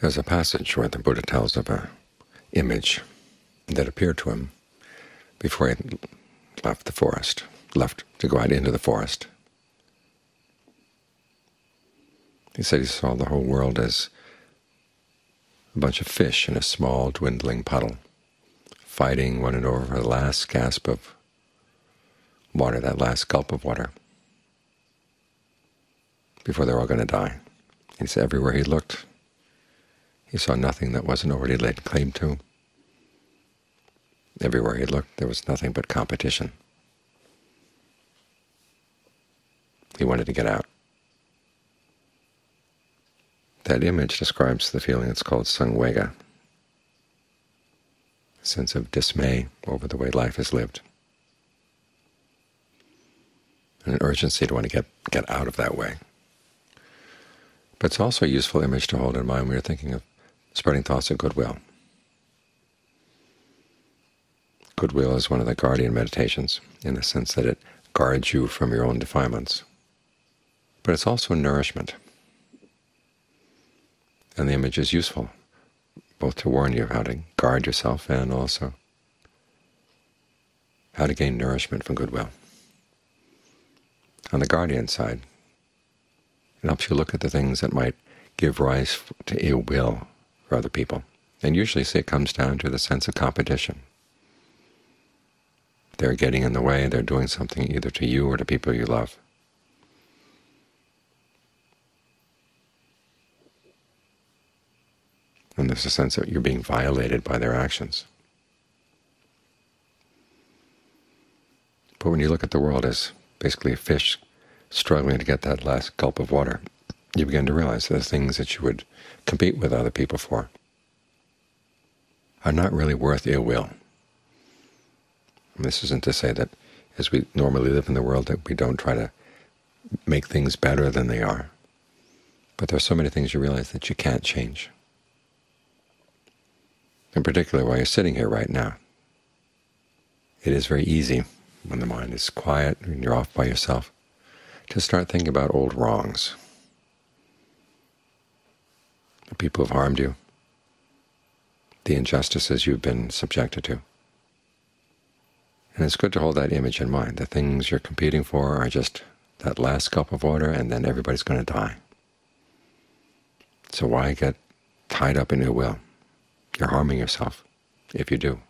There's a passage where the Buddha tells of a image that appeared to him before he left the forest, left to go out into the forest. He said he saw the whole world as a bunch of fish in a small, dwindling puddle, fighting one another for the last gasp of water, that last gulp of water, before they're all going to die. He said everywhere he looked, he saw nothing that wasn't already laid claim to. Everywhere he looked, there was nothing but competition. He wanted to get out. That image describes the feeling It's called samvega, a sense of dismay over the way life is lived, and an urgency to want to get, get out of that way. But it's also a useful image to hold in mind when you're thinking of spreading thoughts of goodwill. Goodwill is one of the guardian meditations in the sense that it guards you from your own defilements. But it's also nourishment. And the image is useful, both to warn you of how to guard yourself and also how to gain nourishment from goodwill. On the guardian side, it helps you look at the things that might give rise to ill will for other people. And usually see it comes down to the sense of competition. They're getting in the way, they're doing something either to you or to people you love. And there's a sense that you're being violated by their actions. But when you look at the world as basically a fish struggling to get that last gulp of water, you begin to realize that the things that you would compete with other people for are not really worth ill will. And this isn't to say that as we normally live in the world that we don't try to make things better than they are. But there are so many things you realize that you can't change. In particular, while you're sitting here right now, it is very easy when the mind is quiet and you're off by yourself to start thinking about old wrongs, the people who have harmed you, the injustices you've been subjected to. And it's good to hold that image in mind. The things you're competing for are just that last cup of water, and then everybody's going to die. So why get tied up in ill will? You're harming yourself if you do.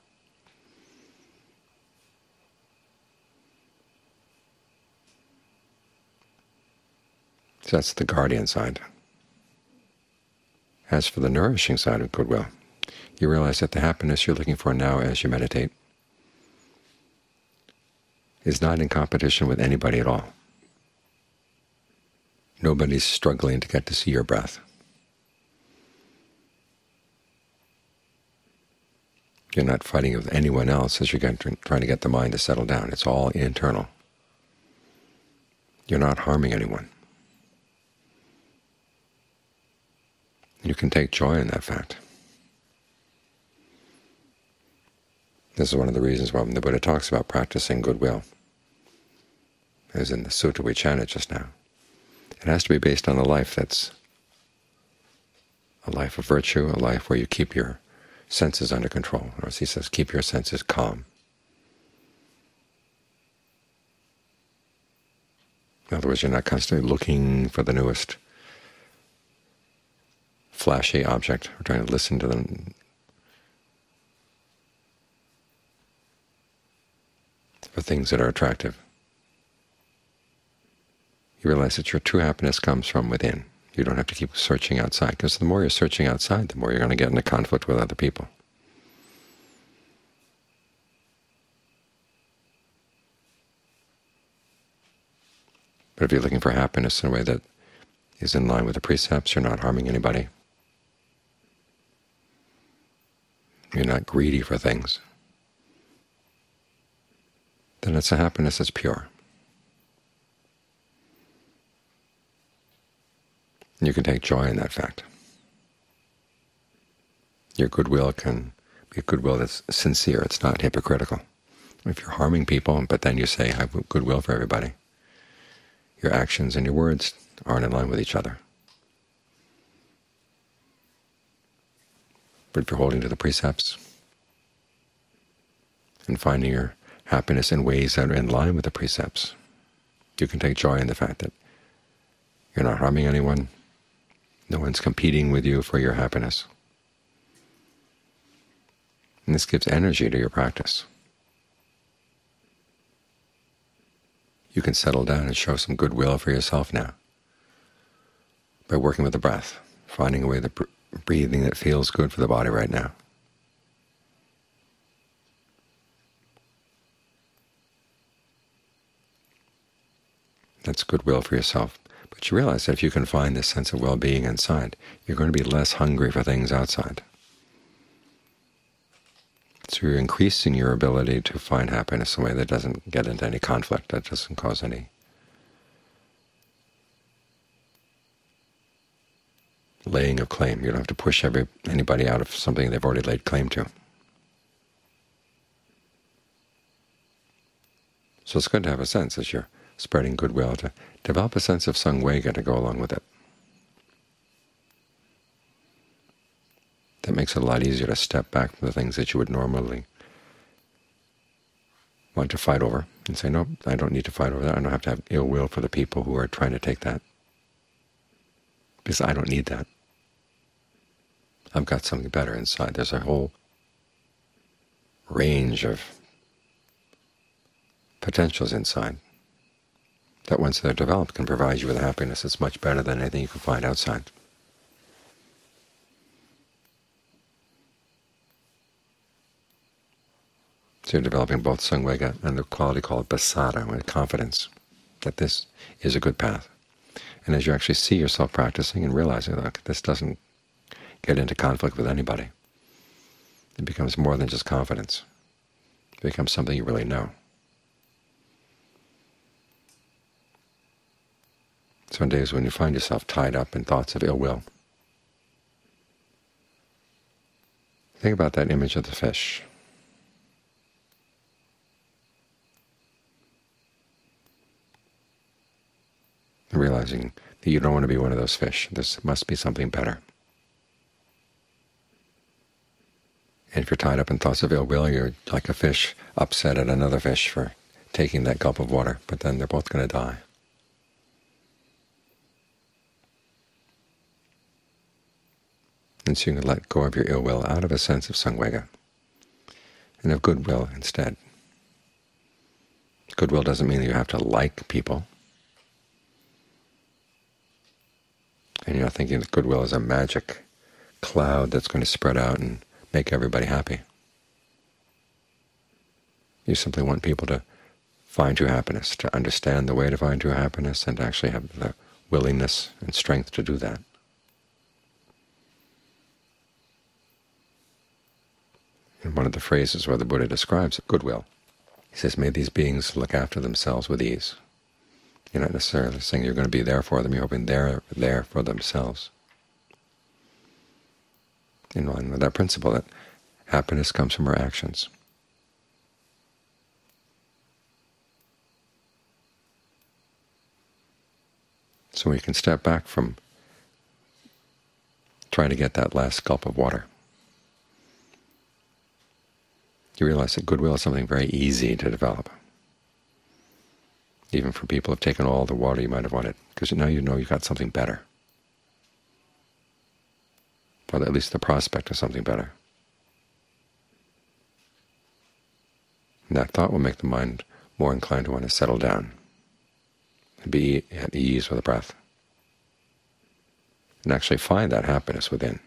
So that's the guardian side. As for the nourishing side of goodwill, you realize that the happiness you're looking for now as you meditate is not in competition with anybody at all. Nobody's struggling to get to see your breath. You're not fighting with anyone else as you're trying to get the mind to settle down. It's all internal. You're not harming anyone. You can take joy in that fact. This is one of the reasons why the Buddha talks about practicing goodwill, as in the sutta we chanted just now. It has to be based on a life that's a life of virtue, a life where you keep your senses under control. Or as he says, keep your senses calm. In other words, you're not constantly looking for the newest flashy object. We're trying to listen to them. For things that are attractive. You realize that your true happiness comes from within. You don't have to keep searching outside, because the more you're searching outside, the more you're going to get into conflict with other people. But if you're looking for happiness in a way that is in line with the precepts, you're not harming anybody, you're not greedy for things, then it's a happiness that's pure. You can take joy in that fact. Your goodwill can be a goodwill that's sincere. It's not hypocritical. If you're harming people, but then you say, I have goodwill for everybody, your actions and your words aren't in line with each other. But if you're holding to the precepts and finding your happiness in ways that are in line with the precepts, you can take joy in the fact that you're not harming anyone, no one's competing with you for your happiness. And this gives energy to your practice. You can settle down and show some goodwill for yourself now by working with the breath, finding a way of breathing that feels good for the body right now. That's goodwill for yourself. But you realize that if you can find this sense of well-being inside, you're going to be less hungry for things outside. So you're increasing your ability to find happiness in a way that doesn't get into any conflict, that doesn't cause any laying of claim. You don't have to push every anybody out of something they've already laid claim to. So it's good to have a sense as you're spreading goodwill to develop a sense of samvega to go along with it. That makes it a lot easier to step back from the things that you would normally want to fight over and say, no, I don't need to fight over that. I don't have to have ill will for the people who are trying to take that, because I don't need that. I've got something better inside. There's a whole range of potentials inside that once they're developed can provide you with happiness that's much better than anything you can find outside. So you're developing both samvega and the quality called pasada, with confidence that this is a good path. And as you actually see yourself practicing and realizing, look, this doesn't get into conflict with anybody, it becomes more than just confidence. It becomes something you really know. So on days when you find yourself tied up in thoughts of ill will, think about that image of the fish. realizing that you don't want to be one of those fish. There must be something better. And if you're tied up in thoughts of ill will, you're like a fish upset at another fish for taking that gulp of water, but then they're both going to die. And so you can let go of your ill will out of a sense of samvega and of goodwill instead. Goodwill doesn't mean that you have to like people. And you're not thinking that goodwill is a magic cloud that's going to spread out and make everybody happy. You simply want people to find true happiness, to understand the way to find true happiness, and to actually have the willingness and strength to do that. In one of the phrases where the Buddha describes goodwill, he says, may these beings look after themselves with ease. You're not necessarily saying you're going to be there for them. You're hoping they're there for themselves. In line with that principle that happiness comes from our actions. So we can step back from trying to get that last gulp of water. You realize that goodwill is something very easy to develop even for people who have taken all the water you might have wanted, because now you know you've got something better, or at least the prospect of something better. And that thought will make the mind more inclined to want to settle down and be at ease with the breath, and actually find that happiness within.